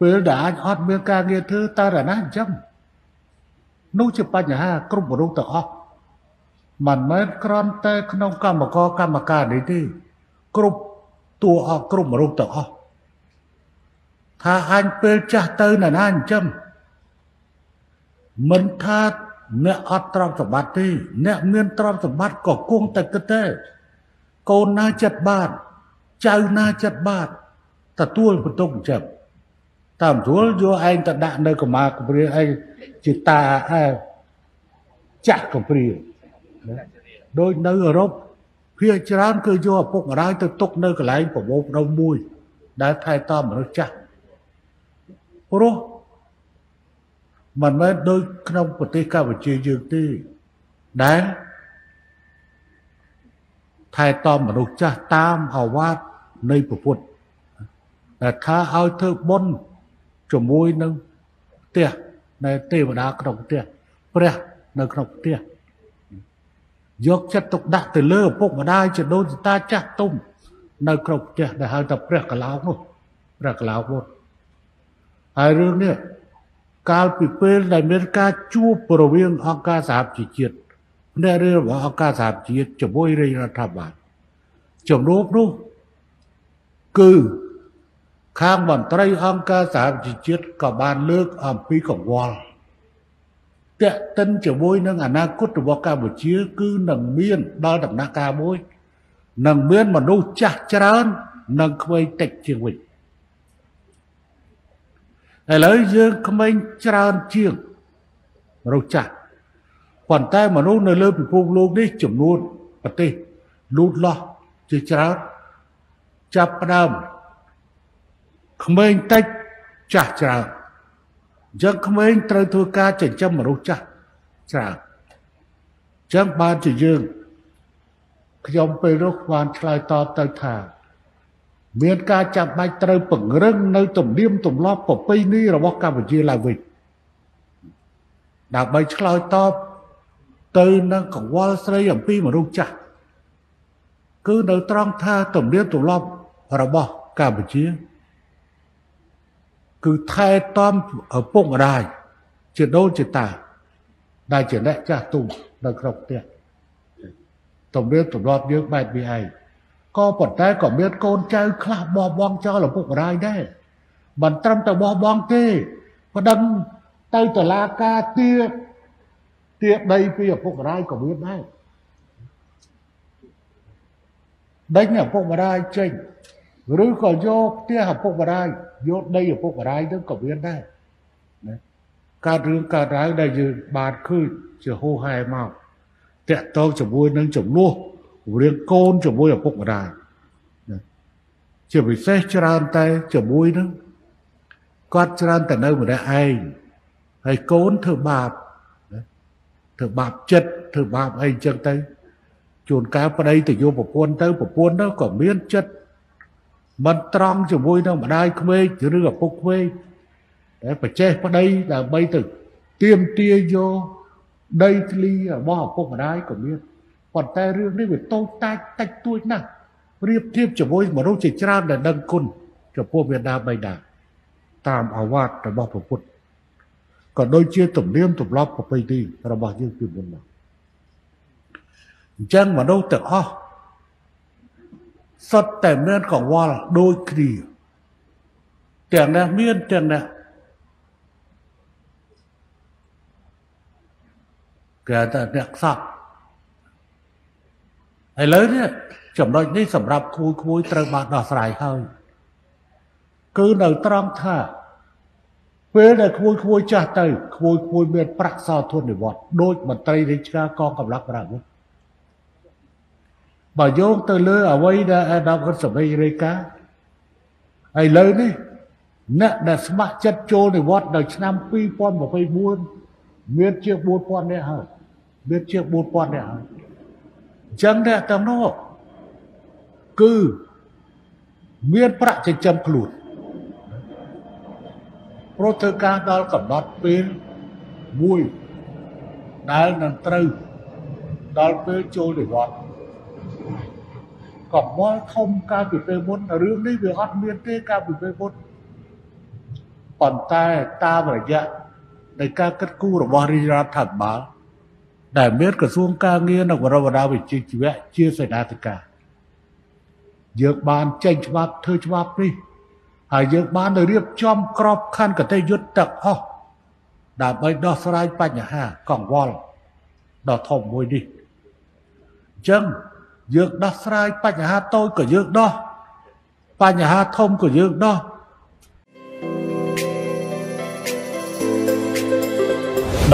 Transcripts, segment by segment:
ពេលដែលអាចអត់មានការងារធ្វើតើរណាអញ្ចឹងនោះជាបញ្ហាគ្រប់មនុស្សទាំងអស់មិនមែនគ្រាន់តែក្នុងកម្មករកម្មការនេះទេគ្រប់តួអស់គ្រប់មនុស្សទាំងអស់ថាអញពេលចាស់ទៅណាណាអញ្ចឹងមិនថាអ្នកអត់ទ្រព្យសម្បត្តិទេអ្នកមានទ្រព្យសម្បត្តិក៏គង់តែគិតទេកូនណាចិត្តបាទចៅណាចិត្តបាទទទួលបន្ទុកអញ្ចឹង តាមស្រួលយកឯងទៅដាក់នៅកម្មាកំព្រាឯងជាតាអើចាក់កំព្រាដូចនៅអឺរ៉ុបភាគច្រើនគឺយកឪពុកម្ដាយទៅទុកនៅកន្លែងប្រមូលផ្ដុំមួយ ដែលថែទាំមនុស្សចាស់ព្រោះមិនមែនដូចក្នុងប្រទេសកម្ពុជាយើងទេដែលថែទាំមនុស្សចាស់តាមអាវាតនៃពុទ្ធតែថាឲ្យធ្វើបុណ្យ ជាមួយនឹងផ្ទះនៃទេវតាក្នុងផ្ទះព្រះនៅក្នុងផ្ទះយកចិត្តទុកដាក់ទៅលើឪពុកម្ដាយជាដូនជាតាចាស់ទុំនៅក្នុងផ្ទះដែលហៅថាព្រះកឡោកនោះព្រះកឡោកនោះហើយរឿងនេះកាលពីពេលដែលមានការជួបរវាងអង្គការសហជីវជាតិអ្នករឿងរបស់អង្គការសហជីវជាតិជាមួយរាជរដ្ឋាភិបាលជំនួបនោះគឺ ខាងមន្ត្រីអង្គការសហជីវជាតិក៏បានលើកអំពីកង្វល់តេតិនជាមួយនឹងអនាគតរបស់កម្ពុជា គឺនឹងមានដល់ដំណាក់កាលមួយនឹងមានមនុស្សចាស់ច្រើននិងក្មេងតិចជាងវិញឥឡូវយើងក្មេងច្រើនជាងមនុស្សចាស់ប៉ុន្តែមនុស្សនៅលើពិភពលោកនេះចំនួនប្រទេសលូតលាស់ជាច្រើនចាប់ផ្ដើម ក្មេងតិចចាស់ច្រើនអញ្ចឹងក្មេងត្រូវធ្វើការចិញ្ចឹមមនុស្សចាស់ច្រើនអញ្ចឹងបានជាយើងខ្ញុំពេលនោះបានឆ្លើយតបទៅថាមានការចាំបាច់ត្រូវពង្រឹងនៅទំនៀមទម្លាប់ប្រពៃណីរបស់កម្ពុជាឡើងវិញដើម្បីឆ្លើយតបទៅនឹងកង្វល់ស្រីអំពីមនុស្សចាស់គឺនៅត្រង់ថាទំនៀមទម្លាប់របស់កម្ពុជា គឺថែទាំឪពុកម្ដាយជាដូនជាតា ដែលជាអ្នកចាស់ទុំនៅក្នុងផ្ទះទំនៀមទម្លាប់យើងបែបនេះឯងក៏ប៉ុន្តែក៏មានកូនចៅខ្លះបោះបង់ចោលឪពុកម្ដាយដែរមិនត្រឹមតែបោះបង់ទេប្តឹងទៅតុលាការទាទាដីពីឪពុកម្ដាយក៏មានដែរដេញឪពុកម្ដាយចេញ ឬក៏យកផ្ទះឪពុកម្ដាយយកដីឪពុកម្ដាយទៅក៏មានដែរណាកើតរឿងកើតរ៉ាវដែលយើងបានឃើញជាហូហែមកតាក់ទងជាមួយនឹងចំនួនរៀងកូនជាមួយឪពុកម្ដាយជាពិសេសច្រើនតែជាមួយនឹងគាត់ច្រើនតែនៅម្នាក់ឯងហើយកូនធ្វើបាបធ្វើបាបចិត្តធ្វើបាបអីចឹងទៅជួនកាលប្តីទៅយកប្រពន្ធទៅប្រពន្ធទៅក៏មានចិត្ត មិនត្រង់ជាមួយនឹងម្ដាយក្មេកឬឪពុកក្មេកតែប្រចេះប្តីដើម្បីទៅទៀមទាយកដីធ្លីរបស់ឪពុកម្ដាយក៏មានប៉ុន្តែរឿងនេះវាតូចតាចតិចតួចណាស់ប្រៀបធៀបជាមួយមនុស្សជាច្រើនដែលដឹងគុណចំពោះមេដាបៃតាតាមអាវាតរបស់ព្រះពុទ្ធក៏ដូចជាទំនៀមទម្លាប់ប្រពៃណីរបស់យើងពីមុនមកអញ្ចឹងមនុស្សទាំងអស់ សុទ្ធតែមានកង្វល់ដូចគ្នាទាំងអ្នកមានទាំងអ្នកគេថាអ្នកខ្សត់ឥឡូវនេះចំណុចនេះសម្រាប់គួយគួយត្រូវបានដោះស្រាយហើយគឺនៅត្រង់ថាពេលដែលគួយគួយចាស់ទៅគួយគួយមានប្រាក់សោធននិវត្តដូចមន្ត្រីរាជការកងកម្លាំងប្រាវុធ បើយោងទៅលើអ្វីដែលអាដាមគាត់សម្រេចរាយការណ៍ឥឡូវនេះអ្នកដែលស្ម័គ្រចិត្តចូលនិវត្តន៍នៅឆ្នាំ2024មានជាង4000នាក់ហើយមានជាង4000នាក់ហើយអញ្ចឹងអ្នកទាំងនោះគឺមានប្រាក់ចិញ្ចឹមខ្លួនព្រោះធ្វើការដល់កំណត់ពេលមួយដែលនឹងត្រូវដល់ពេលចូលនិវត្តន៍ កង្វល់ធំកាលពីពេលមុនរឿងនេះវាអត់មានទេកាលពីពេលមុនប៉ុន្តែតាមរយៈនៃការគិតគូររបស់រាជរដ្ឋាភិបាលដែលមានក្រសួងការងារនិងបរិយាវិជ្ជាជីវៈជាសេនាធិការយើងបានចេញច្បាប់ធ្វើច្បាប់នេះហើយយើងបានរៀបចំក្របខ័ណ្ឌកតេយុត្តទាំងអស់ដើម្បីដោះស្រាយបញ្ហាកង្វល់ដ៏ធំមួយនេះអញ្ចឹង យើងដោះស្រាយបញ្ហាតូចក៏យើងដោះបញ្ហាធំក៏យើងដោះ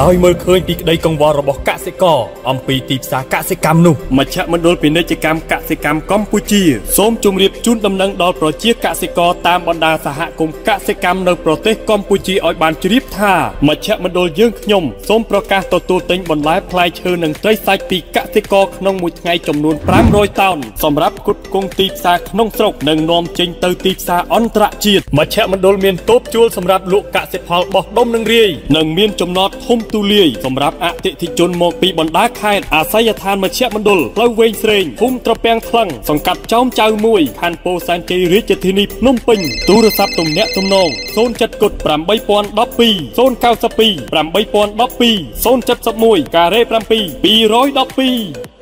ដោយមើលឃើញពីក្តីកង្វល់របស់កសិករអំពីទីផ្សារកសិកម្មនោះមជ្ឈមណ្ឌលពាណិជ្ជកម្មកសិកម្មកម្ពុជាសូមជម្រាបជូនដំណឹងដល់ប្រជាកសិករតាមបណ្ដាសហគមន៍កសិកម្មនៅប្រទេសកម្ពុជាឲ្យបានជ្រាប ថាមជ្ឈមណ្ឌលយើងខ្ញុំសូមប្រកាសទទួលទិញបន្លែផ្លែឈើនិងត្រីសាច់ពីកសិករក្នុងមួយថ្ងៃចំនួន500តោនសម្រាប់ផ្គត់ផ្គង់ទីផ្សារក្នុងស្រុកនិងនាំចេញទៅទីផ្សារអន្តរជាតិមជ្ឈមណ្ឌលមានតូបជួលសម្រាប់លក់កសិផលបោះដុំនិងរាយនិងមានចំណតធំទូលាយសម្រាប់អតិថិជនមកពីបណ្ដាខេត្តអាស័យដ្ឋានមជ្ឈមណ្ឌលផ្លូវវែងស្រេងភូមិត្រពាំងថ្លឹងសង្កាត់ចោមចៅ1ខណ្ឌពោធិ៍សែនជ័យរាជធានីភ្នំពេញទូរស័ព្ទទំនាក់ទំនង07គុត8012 092 8012 071ការ៉េ7 212